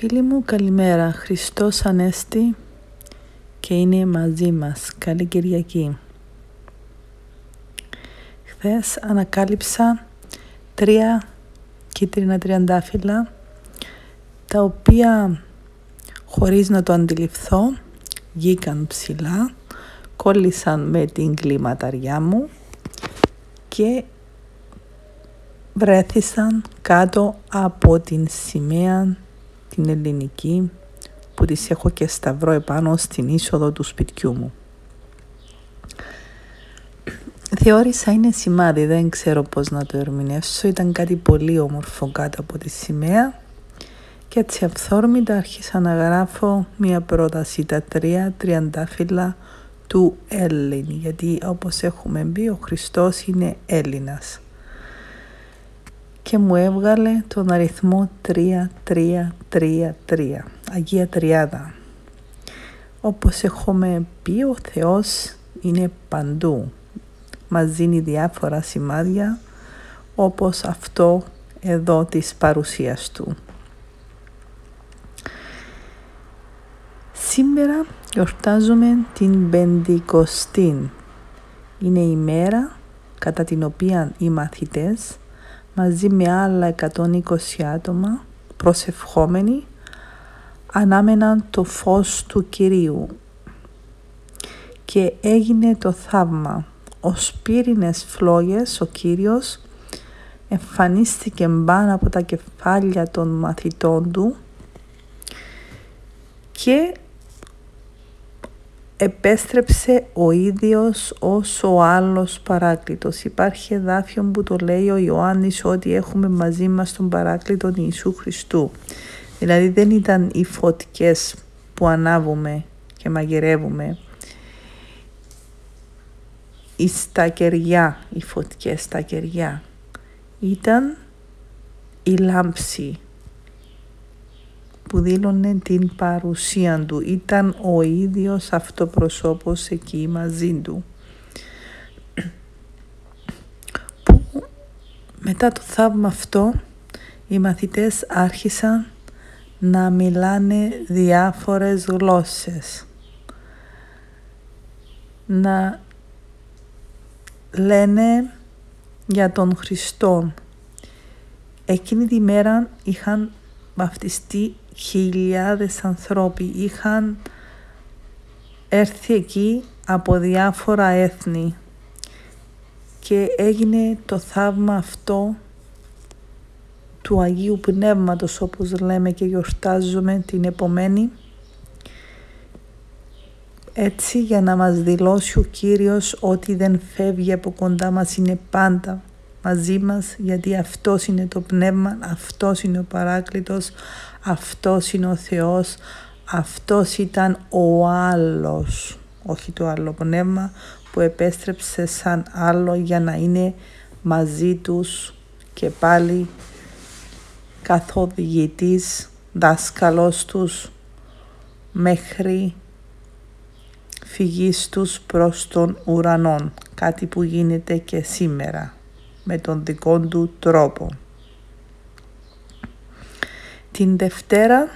Φίλοι μου καλημέρα, Χριστός Ανέστη και είναι μαζί μας. Καλή Κυριακή. Χθες ανακάλυψα τρία κίτρινα τριαντάφυλλα τα οποία χωρίς να το αντιληφθώ βγήκαν ψηλά, κόλλησαν με την κλιματαριά μου και βρέθησαν κάτω από την σημαία την ελληνική που τις έχω και σταυρό επάνω στην είσοδο του σπιτιού μου. Θεώρησα είναι σημάδι, δεν ξέρω πώς να το ερμηνεύσω. Ήταν κάτι πολύ όμορφο κάτω από τη σημαία και έτσι αυθόρμητα άρχισα να γράφω μία πρόταση τα τρία τριαντάφυλλα του Έλλην γιατί όπως έχουμε πει ο Χριστός είναι Έλληνας και μου έβγαλε τον αριθμό 3333, Αγία Τριάδα. Όπως έχουμε πει, ο Θεός είναι παντού. Μας δίνει διάφορα σημάδια, όπως αυτό εδώ της παρουσίας Του. Σήμερα γιορτάζουμε την Πεντηκοστή. Είναι η μέρα κατά την οποία οι μαθητές μαζί με άλλα 120 άτομα προσευχόμενοι ανάμεναν το φως του Κυρίου και έγινε το θαύμα. Ως πύρινες φλόγες ο Κύριος εμφανίστηκε πάνω από τα κεφάλια των μαθητών του και επέστρεψε ο ίδιος ως ο άλλος παράκλητος. Υπάρχει εδάφιο που το λέει ο Ιωάννης ότι έχουμε μαζί μας τον παράκλητο Ιησού Χριστού. Δηλαδή δεν ήταν οι φωτικές που ανάβουμε και μαγειρεύουμε. Οι στα κεριά, οι φωτικές στα κεριά. Ήταν η λάμψη που δήλωνε την παρουσία του. Ήταν ο ίδιος αυτοπροσώπος εκεί μαζί του. Που μετά το θαύμα αυτό οι μαθητές άρχισαν να μιλάνε διάφορες γλώσσες. Να λένε για τον Χριστό. Εκείνη τη μέρα είχαν βαφτιστεί χιλιάδες ανθρώποι είχαν έρθει εκεί από διάφορα έθνη. Και έγινε το θαύμα αυτό του Αγίου Πνεύματος όπως λέμε και γιορτάζουμε την επομένη. Έτσι για να μας δηλώσει ο Κύριος ότι δεν φεύγει από κοντά μας είναι πάντα μαζί μας γιατί αυτός είναι το πνεύμα, αυτός είναι ο παράκλητος, αυτός είναι ο Θεός, αυτός ήταν ο άλλος, όχι το άλλο πνεύμα που επέστρεψε σαν άλλο για να είναι μαζί τους και πάλι καθοδηγητής, δάσκαλος τους μέχρι φυγής τους προς τον ουρανό, κάτι που γίνεται και σήμερα με τον δικό του τρόπο. Την Δευτέρα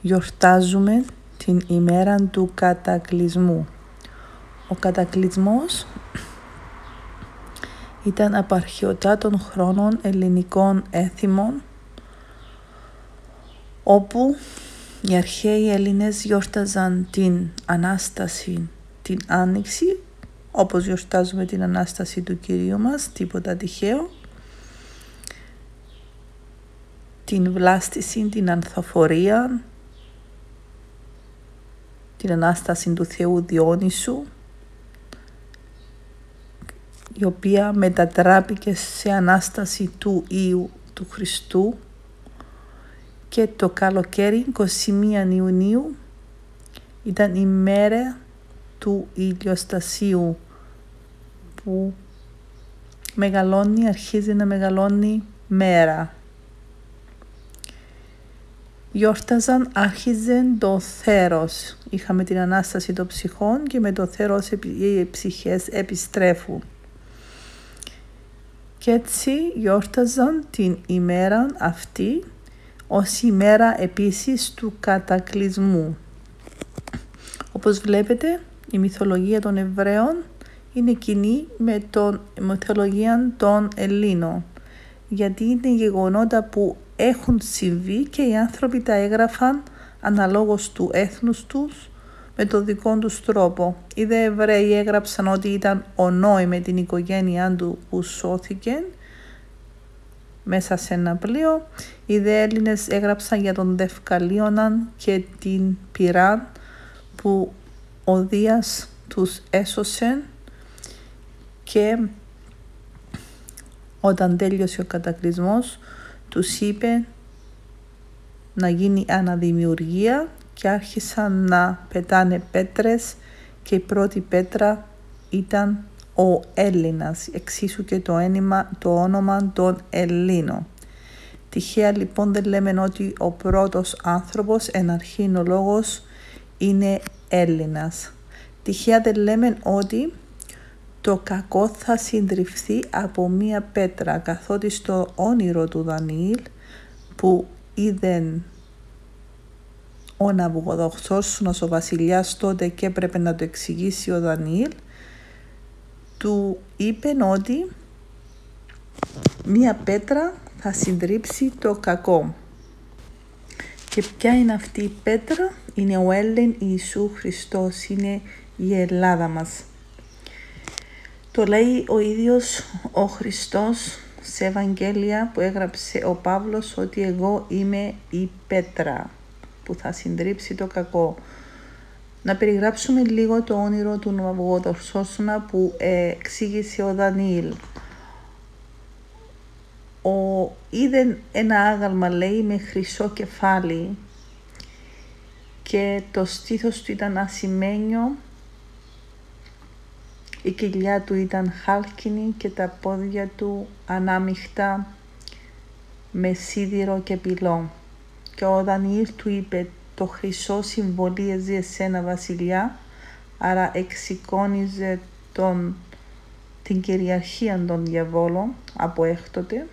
γιορτάζουμε την ημέρα του κατακλυσμού. Ο κατακλυσμός ήταν από των χρόνων ελληνικών έθιμων όπου οι αρχαίοι Έλληνες γιορτάζαν την Ανάσταση, την Άνοιξη όπως γιορτάζουμε την Ανάσταση του Κυρίου μας, τίποτα τυχαίο. Την βλάστηση, την ανθοφορία, την Ανάσταση του Θεού Διόνυσου, η οποία μετατράπηκε σε Ανάσταση του Ιου του Χριστού και το καλοκαίρι 21 Ιουνίου ήταν η μέρα του ηλιοστασίου που μεγαλώνει, αρχίζει να μεγαλώνει μέρα. Γιόρταζαν, άρχιζε το θέρος. Είχαμε την Ανάσταση των ψυχών και με το θέρος οι ψυχές επιστρέφουν. Και έτσι γιόρταζαν την ημέρα αυτή ως ημέρα επίσης του κατακλυσμού. Όπως βλέπετε, η μυθολογία των Εβραίων είναι κοινή με την μυθολογία των Ελλήνων, γιατί είναι γεγονότα που έχουν συμβεί και οι άνθρωποι τα έγραφαν αναλόγως του έθνους τους με τον δικό τους τρόπο. Οι δε Εβραίοι έγραψαν ότι ήταν ο Νόη με την οικογένειά του που σώθηκε μέσα σε ένα πλοίο. Οι δε Έλληνες έγραψαν για τον Δευκαλίωναν και την Πυράν που ο Δίας τους έσωσε και όταν τέλειωσε ο κατακλυσμός τους είπε να γίνει αναδημιουργία και άρχισαν να πετάνε πέτρες και η πρώτη πέτρα ήταν ο Έλληνας, εξίσου και το, ένημα, το όνομα των Ελλήνων. Τυχαία λοιπόν δεν λέμε ότι ο πρώτος άνθρωπος, εν λόγος, είναι Έλληνας. Τυχαία δεν λέμε ότι το κακό θα συντριφθεί από μία πέτρα, καθότι στο όνειρο του Δανιήλ που είδεν ο Ναβουγοδοξόρσονος ο βασιλιάς τότε και έπρεπε να το εξηγήσει ο Δανιήλ του είπε ότι μία πέτρα θα συντρίψει το κακό. Και ποια είναι αυτή η πέτρα, είναι ο Έλλην Ιησού Χριστός, είναι η Ελλάδα μας. Το λέει ο ίδιος ο Χριστός σε Ευαγγέλια που έγραψε ο Παύλος ότι εγώ είμαι η πέτρα που θα συντρίψει το κακό. Να περιγράψουμε λίγο το όνειρο του Ναβοοδορσόσουνα που εξήγησε ο Δανίλ. Ο, είδε ένα άγαλμα λέει με χρυσό κεφάλι και το στήθος του ήταν ασημένιο η κοιλιά του ήταν χάλκινη και τα πόδια του ανάμειχτα με σίδηρο και πυλό. Και ο Δανιήλ του είπε το χρυσό συμβολίαζε εσένα βασιλιά, άρα εξοικόνιζε τον, την κυριαρχία των διαβόλων από έκτοτε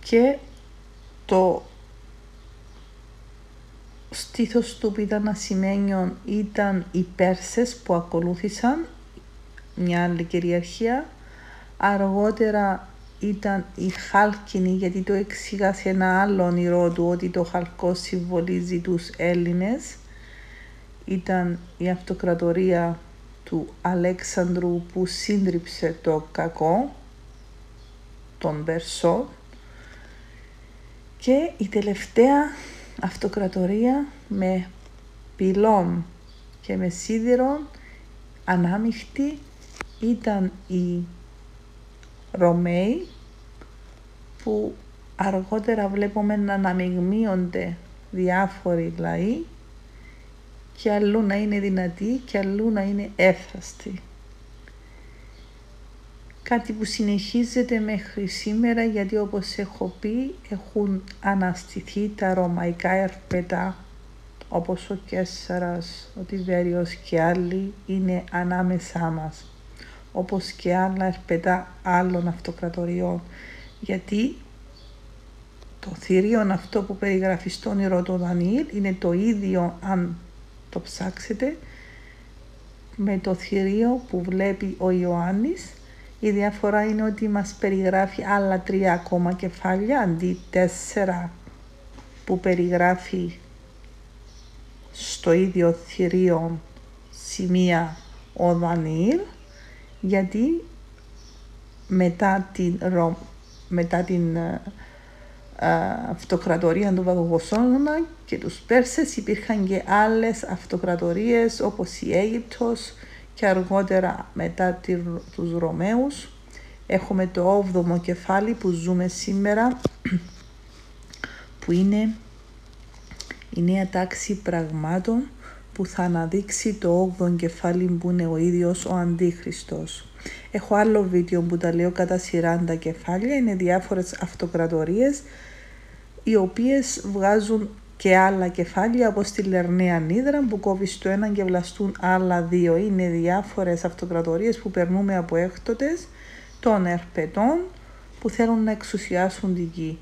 και το στήθος του που ήταν ασημένιον ήταν οι Πέρσες που ακολούθησαν μια άλλη κυριαρχία. Αργότερα ήταν η Χάλκινη γιατί το εξήγα σε ένα άλλο όνειρό του ότι το χαλκός συμβολίζει τους Έλληνες. Ήταν η αυτοκρατορία του Αλέξανδρου που σύντριψε το κακό των Περσών και η τελευταία αυτοκρατορία με πυλών και με σίδηρο ανάμειχτη ήταν οι Ρωμαίοι που αργότερα βλέπουμε να αναμειγμύονται διάφοροι λαοί και αλλού να είναι δυνατοί και αλλού να είναι έφραστοι κάτι που συνεχίζεται μέχρι σήμερα γιατί όπως έχω πει έχουν αναστηθεί τα ρωμαϊκά ερπετά όπως ο Κέσσαρας, ο Τιβέριος και άλλοι είναι ανάμεσά μας όπως και άλλα ερπετά άλλων αυτοκρατοριών. Γιατί το θηρίο αυτό που περιγράφει στον όνειρο του Δανιήλ είναι το ίδιο αν το ψάξετε με το θηρίο που βλέπει ο Ιωάννης η διαφορά είναι ότι μας περιγράφει άλλα τρία ακόμα κεφάλια αντί τέσσερα που περιγράφει στο ίδιο θηρίο σημεία ο Δανιήλ γιατί μετά την, μετά την ε, ε, αυτοκρατορία του Βαδογοσόνα και τους Πέρσες υπήρχαν και άλλες αυτοκρατορίες όπως η Αίγυπτος και αργότερα μετά τους Ρωμαίους έχουμε το 8ο κεφάλι που ζούμε σήμερα που είναι η νέα τάξη πραγμάτων που θα αναδείξει το 8ο κεφάλι που είναι ο ίδιος ο Αντίχριστος. Έχω άλλο βίντεο που τα λέω κατά 40 κεφάλια, είναι διάφορες αυτοκρατορίες οι οποίες βγάζουν και άλλα κεφάλια όπως τη Λερναία Νίδρα που κόβει στο ένα και βλαστούν άλλα δύο. Είναι διάφορες αυτοκρατορίες που περνούμε από έκτοτες των ερπετών που θέλουν να εξουσιάσουν την γη.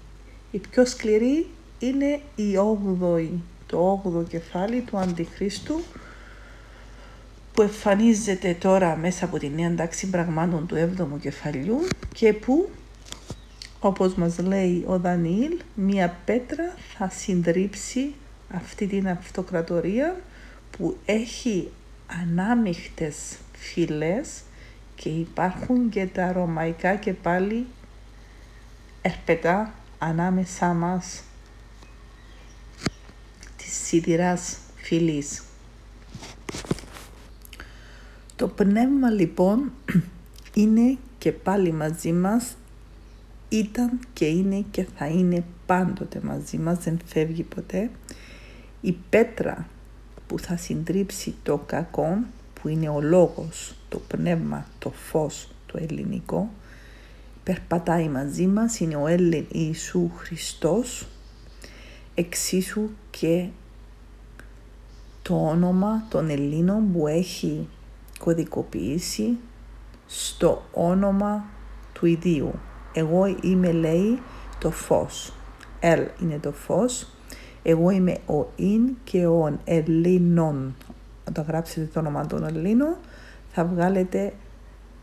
Η πιο σκληρή είναι η 8η, το 8ο κεφάλι του Αντιχρίστου που εμφανίζεται τώρα μέσα από τη νέα τάξη πραγμάτων του 7ου κεφαλιού και που, όπως μας λέει ο Δανιήλ, μία πέτρα θα συντρίψει αυτή την αυτοκρατορία που έχει ανάμειχτες φυλές και υπάρχουν και τα ρωμαϊκά και πάλι ερπετά ανάμεσά μας της σιδηράς φυλής. Το πνεύμα λοιπόν είναι και πάλι μαζί μας, ήταν και είναι και θα είναι πάντοτε μαζί μας, δεν φεύγει ποτέ. Η πέτρα που θα συντρίψει το κακό, που είναι ο λόγος, το πνεύμα, το φως, το ελληνικό, περπατάει μαζί μας, είναι ο Έλλην Ιησού Χριστός, εξίσου και το όνομα των Ελλήνων που έχει κωδικοποιήσει στο όνομα του ιδίου. Εγώ είμαι λέει το φως. Ελ είναι το φως. Εγώ είμαι ο Ιν και ο Ελλήνων. Όταν γράψετε το όνομα των Ελλήνων θα βγάλετε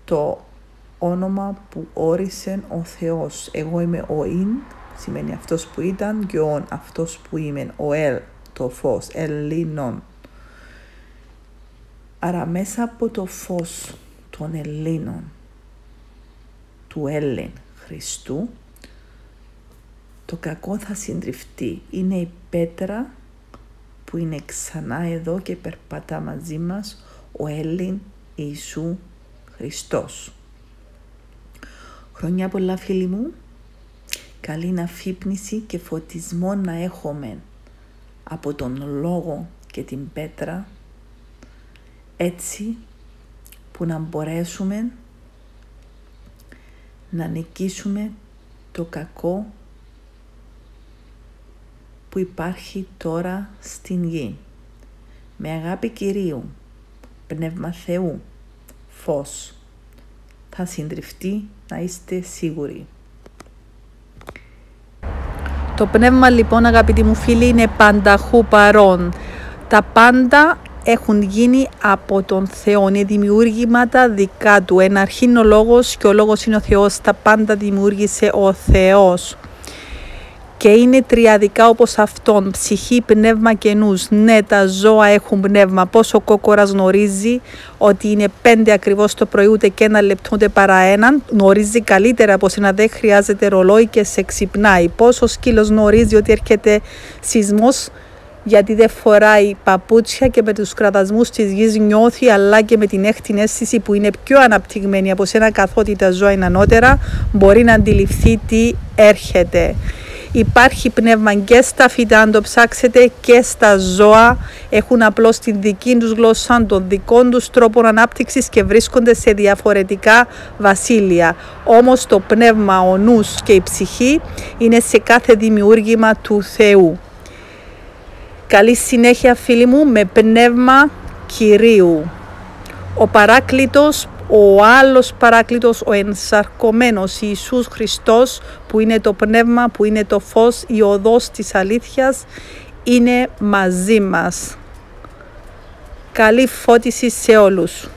το όνομα που όρισε ο Θεός. Εγώ είμαι ο Ιν, σημαίνει αυτός που ήταν και ο αυτός που είμαι, ο Ελ, το φως, Ελλήνων. Άρα μέσα από το φως των Ελλήνων, του Έλλην Χριστού, το κακό θα συντριφτεί. Είναι η πέτρα που είναι ξανά εδώ και περπατά μαζί μας ο Έλλην Ιησού Χριστός. Χρόνια πολλά φίλοι μου, καλή αφύπνιση και φωτισμό να έχουμε από τον Λόγο και την Πέτρα έτσι που να μπορέσουμε να νικήσουμε το κακό που υπάρχει τώρα στην γη. Με αγάπη Κυρίου, Πνεύμα Θεού, φως. Θα συντριφτεί να είστε σίγουροι. Το πνεύμα λοιπόν αγαπητοί μου φίλοι είναι πανταχού παρόν. Τα πάντα έχουν γίνει από τον Θεό. Είναι δημιούργηματα δικά του. Ένα αρχήν ο λόγος και ο λόγος είναι ο Θεός. Τα πάντα δημιούργησε ο Θεός. Και είναι τριαδικά όπως αυτόν, ψυχή, πνεύμα και νους. Ναι, τα ζώα έχουν πνεύμα. Πόσο ο κόκορας γνωρίζει ότι είναι πέντε ακριβώς το πρωί, ούτε και ένα λεπτό, ούτε παρά έναν. Γνωρίζει καλύτερα πως ένα δεν χρειάζεται ρολόι και σε ξυπνάει. Πόσο σκύλος γνωρίζει ότι έρχεται σεισμός γιατί δεν φοράει παπούτσια και με τους κραδασμούς της γης νιώθει αλλά και με την έκτη αίσθηση που είναι πιο αναπτυγμένη από σένα καθότι τα ζώα είναι ανώτερα μπορεί να αντιληφθεί τι έρχεται. Υπάρχει πνεύμα και στα φυτά, αν το ψάξετε, και στα ζώα. Έχουν απλώς την δική τους γλώσσα, τον δικό τους τρόπο ανάπτυξης και βρίσκονται σε διαφορετικά βασίλεια. Όμως το πνεύμα, ο νους και η ψυχή είναι σε κάθε δημιούργημα του Θεού. Καλή συνέχεια φίλοι μου με πνεύμα Κυρίου. Ο παράκλητος, ο άλλος παράκλητος, ο ενσαρκωμένος Ιησούς Χριστός που είναι το πνεύμα, που είναι το φως, η οδός της αλήθειας είναι μαζί μας. Καλή φώτιση σε όλους.